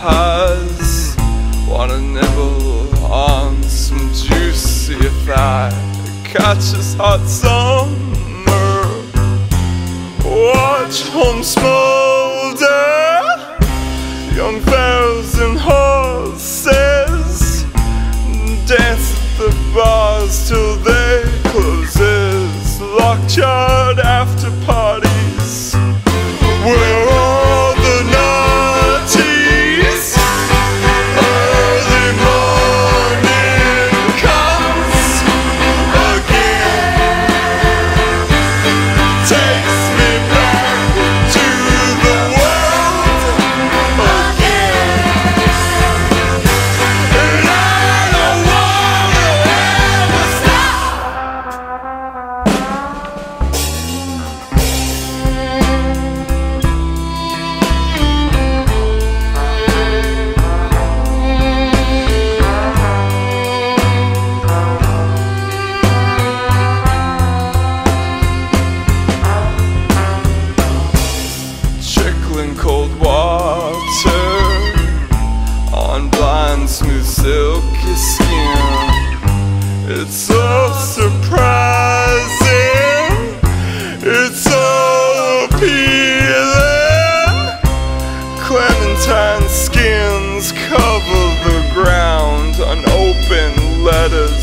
has Wanna nibble on some juicy thigh Catches hot summer. Watch home smolder skin. It's so surprising. It's so appealing. Clementine skins cover the ground. Unopened letters.